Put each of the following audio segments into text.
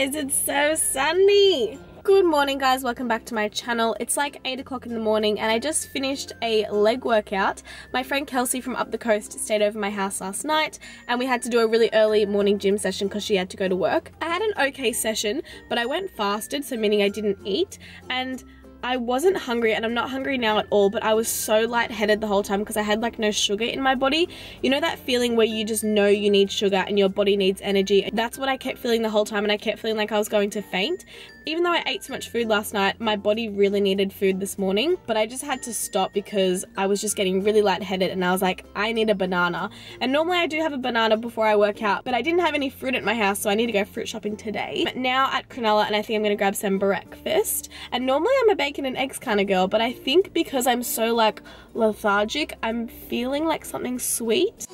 guys, it's so sunny. Good morning guys, welcome back to my channel. It's like 8 o'clock in the morning and I just finished a leg workout. My friend Kelsey from up the coast stayed over my house last night and we had to do a really early morning gym session because she had to go to work. I had an okay session but I went fasted so meaning I didn't eat and I wasn't hungry and I'm not hungry now at all, but I was so lightheaded the whole time because I had like no sugar in my body. You know that feeling where you just know you need sugar and your body needs energy? That's what I kept feeling the whole time and I kept feeling like I was going to faint even though I ate so much food last night, my body really needed food this morning, but I just had to stop because I was just getting really lightheaded and I was like, I need a banana. And normally I do have a banana before I work out, but I didn't have any fruit at my house, so I need to go fruit shopping today. But now at Cronulla and I think I'm gonna grab some breakfast. And normally I'm a bacon and eggs kind of girl, but I think because I'm so like lethargic, I'm feeling like something sweet.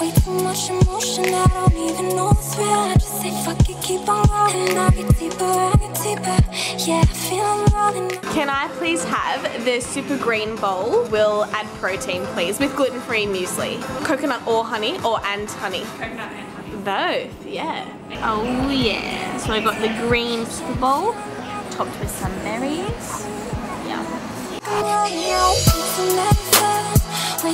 Way too much emotion, I don't even know it's real. I just say fuck it, keep on rolling. I get deeper, I get deeper. Yeah, I feel I'm rolling. Can I please have the super green bowl? We'll add protein, please, with gluten-free muesli. Coconut or honey, or and honey? Coconut and honey. Both, yeah. Oh yeah. So I got the green super bowl, topped with some berries. Yeah. A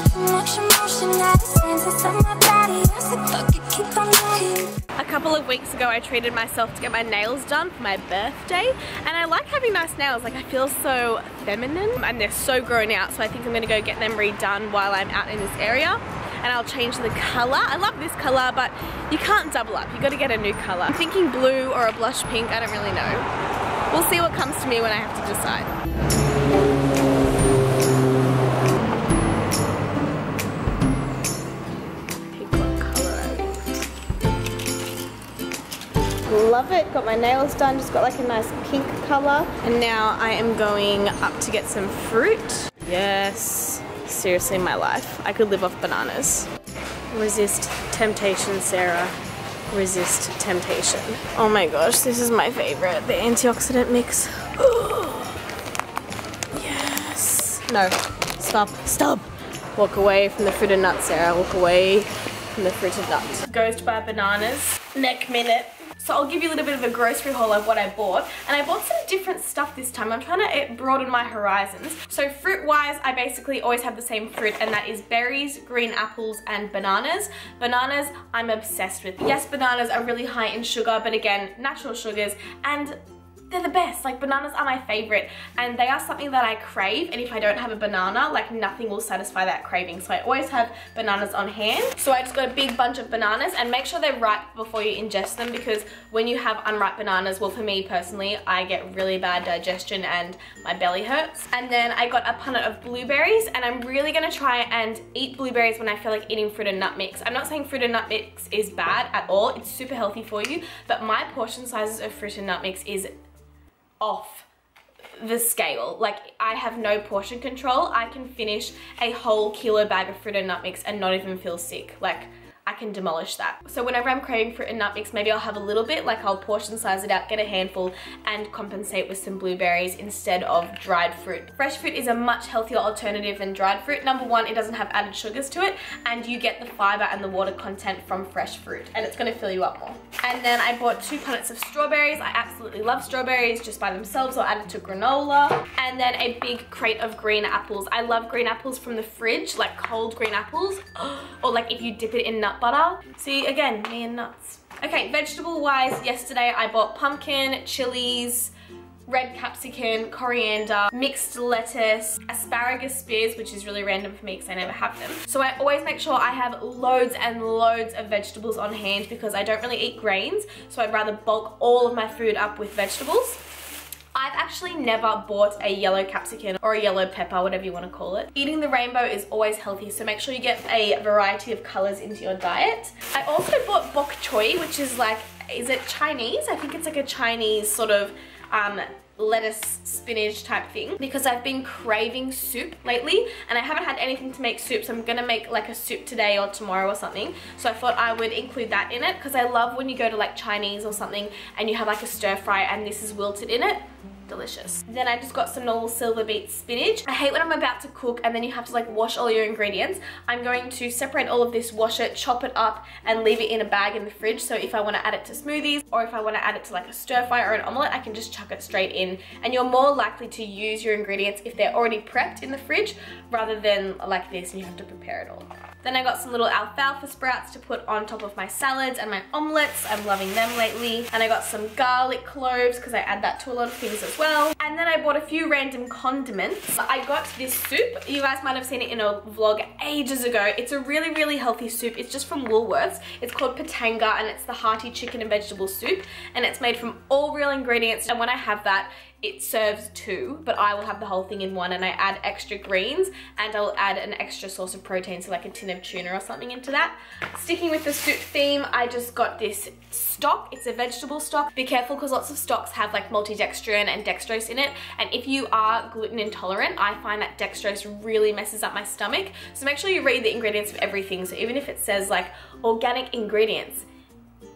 couple of weeks ago I treated myself to get my nails done for my birthday and I like having nice nails like I feel so feminine and they're so grown out so I think I'm gonna go get them redone while I'm out in this area and I'll change the color. I love this color but you can't double up you gotta get a new color. I'm thinking blue or a blush pink I don't really know. We'll see what comes to me when I have to decide. Love it. Got my nails done, just got like a nice pink color. And now I am going up to get some fruit. Yes, seriously my life. I could live off bananas. Resist temptation, Sarah. Resist temptation. Oh my gosh, this is my favorite. The antioxidant mix. yes. No, stop, stop. Walk away from the fruit and nuts, Sarah. Walk away from the fruit and nuts. Goes to buy bananas. Neck minute. So I'll give you a little bit of a grocery haul of what I bought. And I bought some different stuff this time. I'm trying to eh, broaden my horizons. So fruit-wise, I basically always have the same fruit and that is berries, green apples, and bananas. Bananas, I'm obsessed with. Yes, bananas are really high in sugar, but again, natural sugars. And they're the best. Like bananas are my favorite and they are something that I crave and if I don't have a banana, like nothing will satisfy that craving. So I always have bananas on hand. So I just got a big bunch of bananas and make sure they're ripe before you ingest them because when you have unripe bananas, well for me personally, I get really bad digestion and my belly hurts. And then I got a punnet of blueberries and I'm really gonna try and eat blueberries when I feel like eating fruit and nut mix. I'm not saying fruit and nut mix is bad at all. It's super healthy for you, but my portion sizes of fruit and nut mix is off the scale. Like I have no portion control. I can finish a whole kilo bag of fruit and nut mix and not even feel sick. Like I can demolish that. So whenever I'm craving fruit and nut mix, maybe I'll have a little bit, like I'll portion size it out, get a handful, and compensate with some blueberries instead of dried fruit. Fresh fruit is a much healthier alternative than dried fruit. Number one, it doesn't have added sugars to it, and you get the fiber and the water content from fresh fruit, and it's gonna fill you up more. And then I bought two punnets of strawberries. I absolutely love strawberries just by themselves or added to granola. And then a big crate of green apples. I love green apples from the fridge, like cold green apples, or like if you dip it in nut butter. See, again, me and nuts. Okay, vegetable wise, yesterday I bought pumpkin, chilies, red capsicum, coriander, mixed lettuce, asparagus spears, which is really random for me because I never have them. So I always make sure I have loads and loads of vegetables on hand because I don't really eat grains, so I'd rather bulk all of my food up with vegetables. Actually never bought a yellow capsicum or a yellow pepper, whatever you want to call it. Eating the rainbow is always healthy, so make sure you get a variety of colors into your diet. I also bought bok choy, which is like, is it Chinese? I think it's like a Chinese sort of um, lettuce spinach type thing because I've been craving soup lately and I haven't had anything to make soup so I'm gonna make like a soup today or tomorrow or something so I thought I would include that in it because I love when you go to like Chinese or something and you have like a stir fry and this is wilted in it delicious. Then I just got some normal silver beet spinach. I hate when I'm about to cook and then you have to like wash all your ingredients. I'm going to separate all of this, wash it, chop it up and leave it in a bag in the fridge. So if I want to add it to smoothies or if I want to add it to like a stir fry or an omelette, I can just chuck it straight in. And you're more likely to use your ingredients if they're already prepped in the fridge rather than like this and you have to prepare it all. Then I got some little alfalfa sprouts to put on top of my salads and my omelets. I'm loving them lately. And I got some garlic cloves because I add that to a lot of things as well. And then I bought a few random condiments. I got this soup. You guys might have seen it in a vlog ages ago. It's a really, really healthy soup. It's just from Woolworths. It's called Pitango and it's the hearty chicken and vegetable soup. And it's made from all real ingredients. And when I have that, it serves two, but I will have the whole thing in one and I add extra greens and I'll add an extra source of protein, so like a tin of tuna or something into that. Sticking with the soup theme, I just got this stock. It's a vegetable stock. Be careful because lots of stocks have like maltodextrin and dextrose in it. And if you are gluten intolerant, I find that dextrose really messes up my stomach. So make sure you read the ingredients of everything. So even if it says like organic ingredients,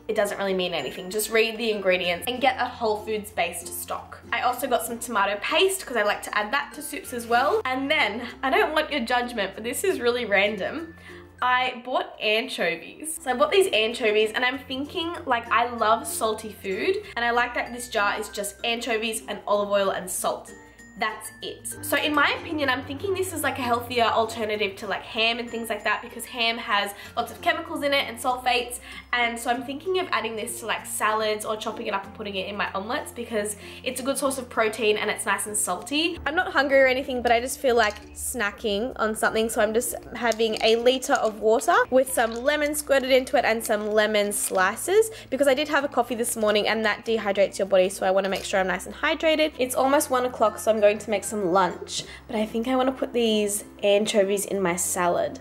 it doesn't really mean anything. Just read the ingredients and get a whole foods based stock. I also got some tomato paste because I like to add that to soups as well. And then, I don't want your judgment, but this is really random. I bought anchovies. So I bought these anchovies and I'm thinking like I love salty food and I like that this jar is just anchovies and olive oil and salt that's it. So in my opinion, I'm thinking this is like a healthier alternative to like ham and things like that because ham has lots of chemicals in it and sulfates. And so I'm thinking of adding this to like salads or chopping it up and putting it in my omelets because it's a good source of protein and it's nice and salty. I'm not hungry or anything, but I just feel like snacking on something. So I'm just having a liter of water with some lemon squirted into it and some lemon slices because I did have a coffee this morning and that dehydrates your body. So I wanna make sure I'm nice and hydrated. It's almost one o'clock, so I'm going to make some lunch, but I think I want to put these anchovies in my salad.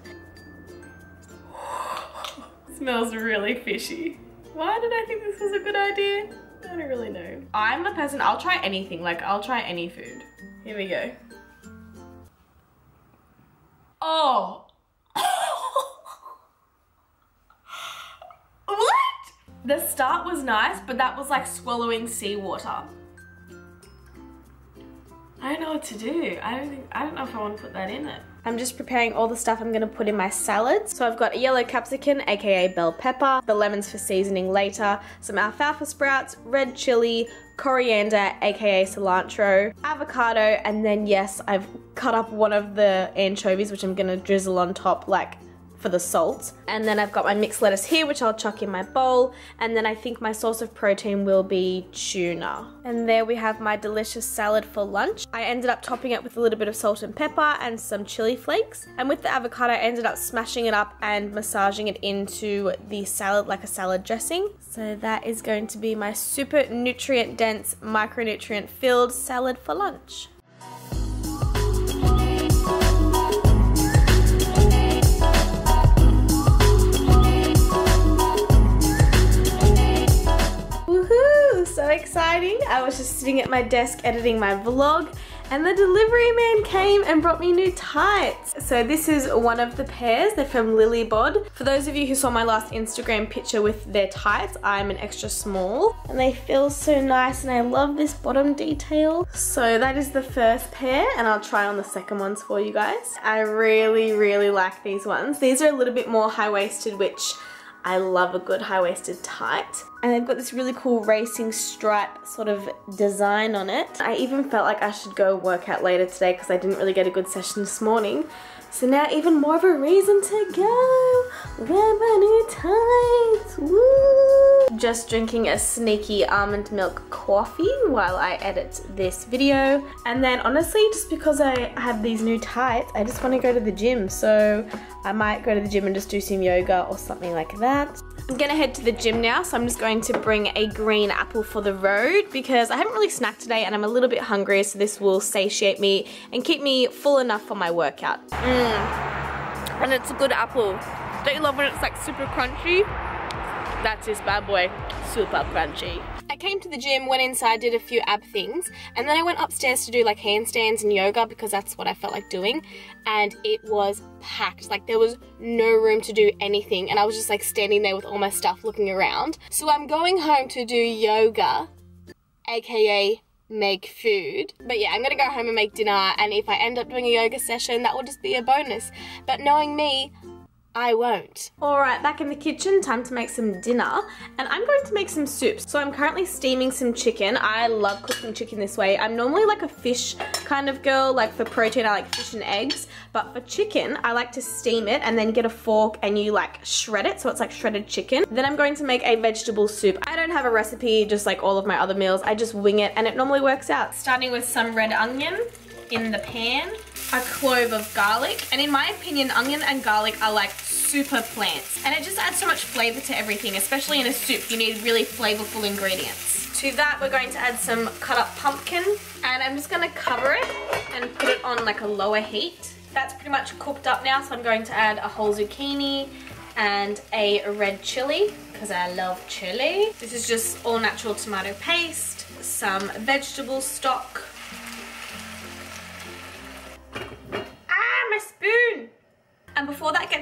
Smells really fishy. Why did I think this was a good idea? I don't really know. I'm the person, I'll try anything, like I'll try any food. Here we go. Oh! what? The start was nice, but that was like swallowing seawater. I don't know what to do. I don't think, I don't know if I want to put that in it. I'm just preparing all the stuff I'm gonna put in my salad. So I've got a yellow capsicum, aka bell pepper, the lemons for seasoning later, some alfalfa sprouts, red chili, coriander, aka cilantro, avocado, and then yes, I've cut up one of the anchovies, which I'm gonna drizzle on top like for the salt. And then I've got my mixed lettuce here, which I'll chuck in my bowl. And then I think my source of protein will be tuna. And there we have my delicious salad for lunch. I ended up topping it with a little bit of salt and pepper and some chili flakes. And with the avocado, I ended up smashing it up and massaging it into the salad like a salad dressing. So that is going to be my super nutrient dense, micronutrient filled salad for lunch. So exciting. I was just sitting at my desk editing my vlog and the delivery man came and brought me new tights. So this is one of the pairs, they're from Lilybod. For those of you who saw my last Instagram picture with their tights, I'm an extra small and they feel so nice and I love this bottom detail. So that is the first pair and I'll try on the second ones for you guys. I really, really like these ones. These are a little bit more high-waisted, which I love a good high-waisted tight. And they've got this really cool racing stripe sort of design on it. I even felt like I should go work out later today because I didn't really get a good session this morning. So now even more of a reason to go. Wear my new tights. Woo! Just drinking a sneaky almond milk coffee while I edit this video. And then honestly, just because I have these new tights, I just want to go to the gym. So I might go to the gym and just do some yoga or something like that. I'm gonna head to the gym now, so I'm just going to bring a green apple for the road because I haven't really snacked today and I'm a little bit hungry, so this will satiate me and keep me full enough for my workout. Mmm. And it's a good apple. Don't you love when it's like super crunchy? That's this bad boy, super crunchy. I came to the gym, went inside, did a few ab things, and then I went upstairs to do like handstands and yoga because that's what I felt like doing. And it was packed. Like there was no room to do anything. And I was just like standing there with all my stuff looking around. So I'm going home to do yoga, aka make food. But yeah, I'm gonna go home and make dinner and if I end up doing a yoga session, that will just be a bonus. But knowing me, I won't. All right, back in the kitchen, time to make some dinner. And I'm going to make some soups. So I'm currently steaming some chicken. I love cooking chicken this way. I'm normally like a fish kind of girl. Like for protein, I like fish and eggs. But for chicken, I like to steam it and then get a fork and you like shred it. So it's like shredded chicken. Then I'm going to make a vegetable soup. I don't have a recipe, just like all of my other meals. I just wing it and it normally works out. Starting with some red onion in the pan a clove of garlic. And in my opinion, onion and garlic are like super plants. And it just adds so much flavor to everything, especially in a soup. You need really flavorful ingredients. To that, we're going to add some cut up pumpkin. And I'm just gonna cover it and put it on like a lower heat. That's pretty much cooked up now, so I'm going to add a whole zucchini and a red chili because I love chili. This is just all natural tomato paste, some vegetable stock,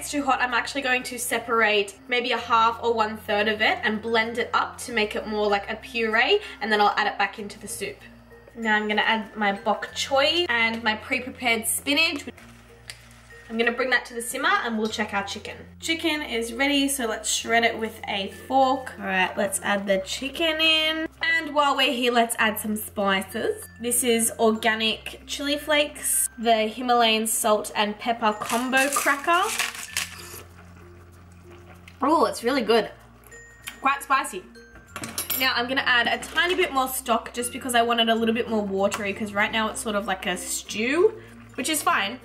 gets too hot, I'm actually going to separate maybe a half or one third of it and blend it up to make it more like a puree and then I'll add it back into the soup. Now I'm gonna add my bok choy and my pre-prepared spinach. I'm gonna bring that to the simmer and we'll check our chicken. Chicken is ready, so let's shred it with a fork. All right, let's add the chicken in. And while we're here, let's add some spices. This is organic chili flakes, the Himalayan salt and pepper combo cracker. Oh, it's really good. Quite spicy. Now I'm gonna add a tiny bit more stock just because I want it a little bit more watery because right now it's sort of like a stew, which is fine.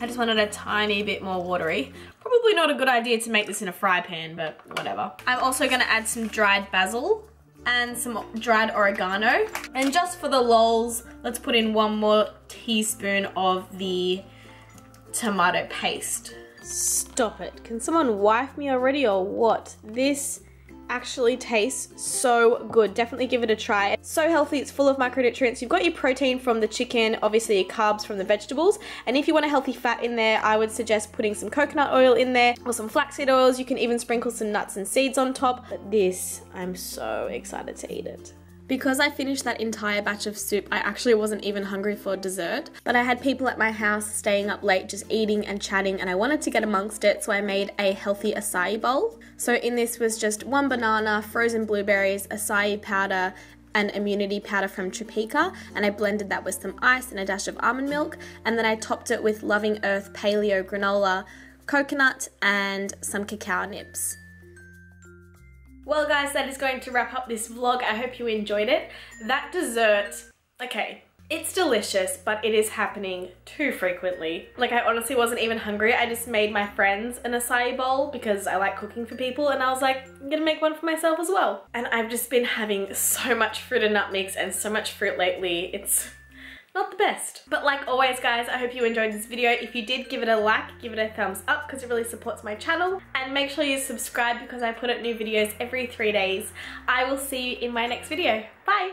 I just wanted a tiny bit more watery. Probably not a good idea to make this in a fry pan, but whatever. I'm also gonna add some dried basil and some dried oregano. And just for the lols, let's put in one more teaspoon of the tomato paste. Stop it. Can someone wife me already or what? This actually tastes so good. Definitely give it a try. It's so healthy, it's full of micronutrients. You've got your protein from the chicken, obviously your carbs from the vegetables, and if you want a healthy fat in there, I would suggest putting some coconut oil in there or some flaxseed oils. You can even sprinkle some nuts and seeds on top. But this, I'm so excited to eat it. Because I finished that entire batch of soup, I actually wasn't even hungry for dessert. But I had people at my house staying up late just eating and chatting and I wanted to get amongst it so I made a healthy acai bowl. So in this was just one banana, frozen blueberries, acai powder, and immunity powder from Tropeaka and I blended that with some ice and a dash of almond milk and then I topped it with Loving Earth Paleo Granola, coconut and some cacao nibs. Well guys, that is going to wrap up this vlog. I hope you enjoyed it. That dessert, okay, it's delicious, but it is happening too frequently. Like I honestly wasn't even hungry. I just made my friends an acai bowl because I like cooking for people and I was like, I'm gonna make one for myself as well. And I've just been having so much fruit and nut mix and so much fruit lately. It's not the best. But like always guys, I hope you enjoyed this video. If you did, give it a like, give it a thumbs up because it really supports my channel. And make sure you subscribe because I put up new videos every three days. I will see you in my next video. Bye!